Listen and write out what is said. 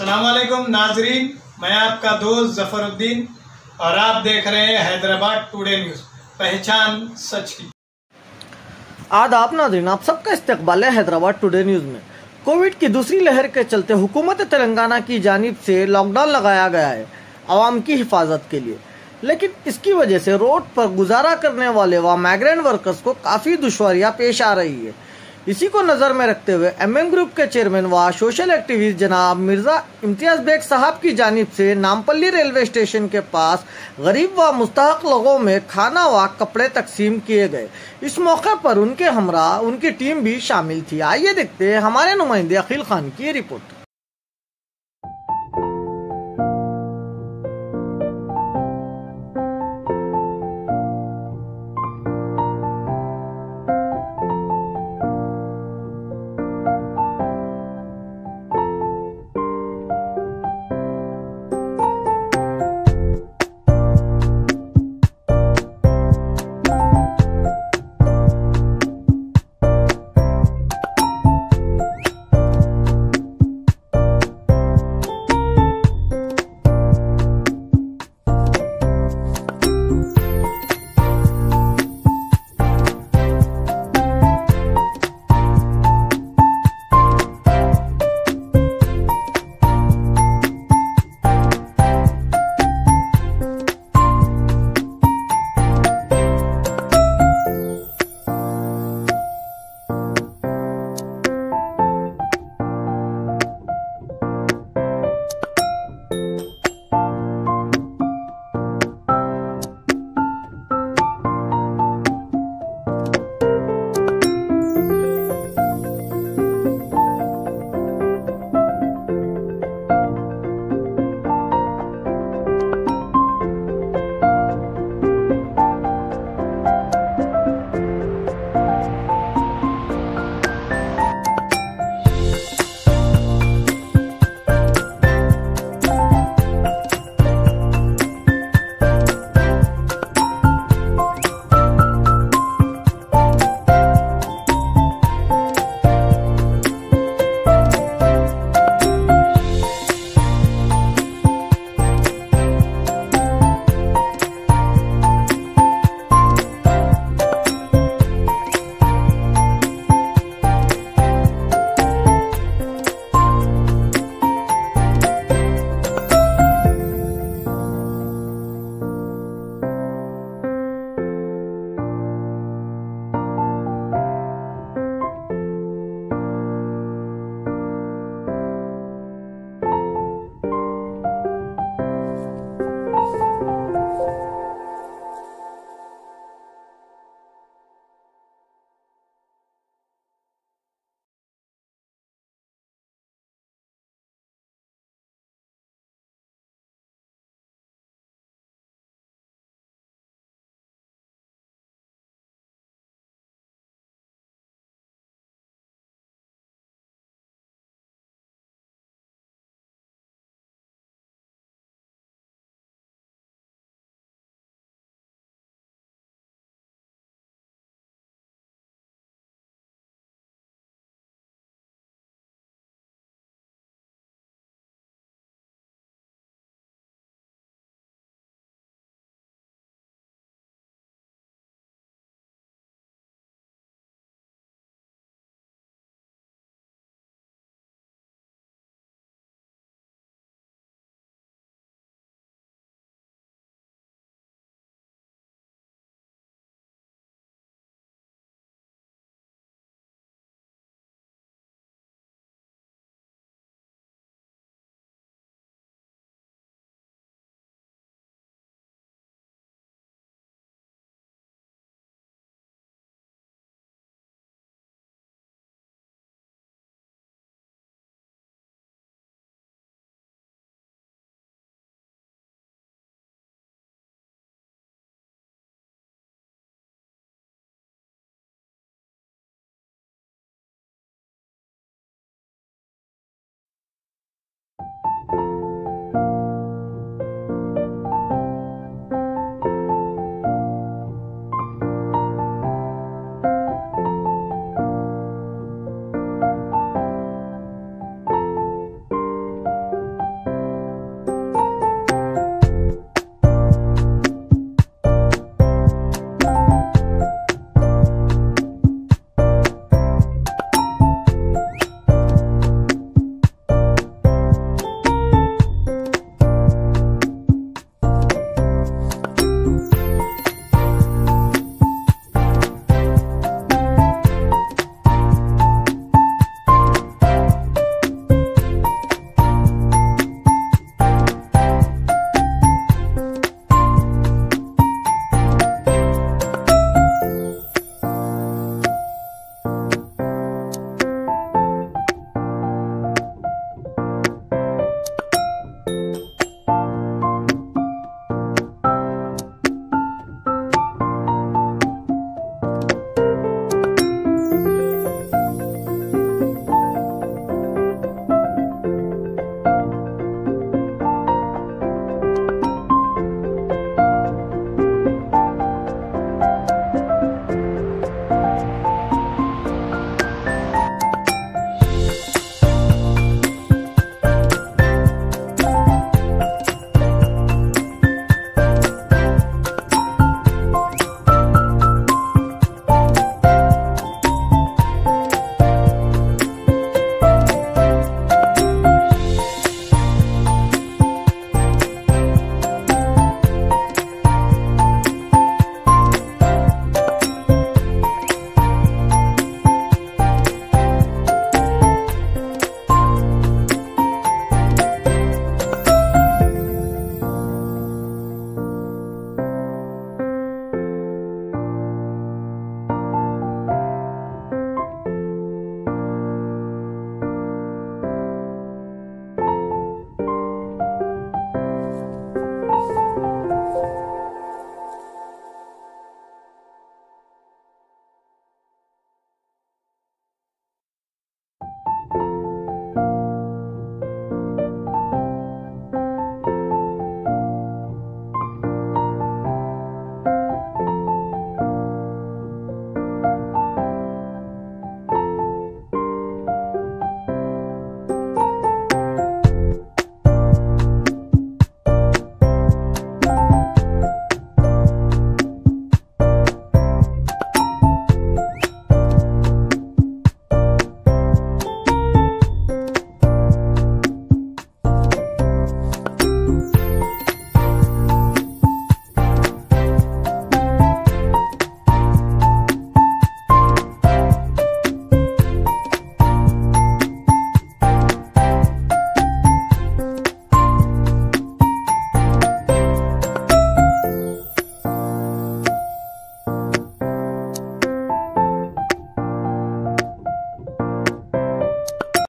सलामकुम नाजरीन। मैं आपका दोस्त जफरुद्दीन और आप देख रहे हैं हैदराबाद टुडे न्यूज़। पहचान सच की। आदाब नाजरीन, आप सबका इस्तकबाल है हैदराबाद टुडे न्यूज़ में। कोविड की दूसरी लहर के चलते हुकूमत तेलंगाना की जानब से लॉकडाउन लगाया गया है, आवाम की हिफाजत के लिए। लेकिन इसकी वजह से रोड पर गुजारा करने वाले व माइग्रेंट वर्कर्स को काफ़ी दुश्वारियाँ पेश आ रही है। इसी को नज़र में रखते हुए एमएम ग्रुप के चेयरमैन व सोशल एक्टिविस्ट जनाब मिर्ज़ा इम्तियाज़ बेग साहब की जानिब से नामपल्ली रेलवे स्टेशन के पास गरीब व मुस्तक लोगों में खाना व कपड़े तकसीम किए गए। इस मौके पर उनके हमरा, उनकी टीम भी शामिल थी। आइए देखते हैं हमारे नुमाइंदे अखिल खान की रिपोर्ट।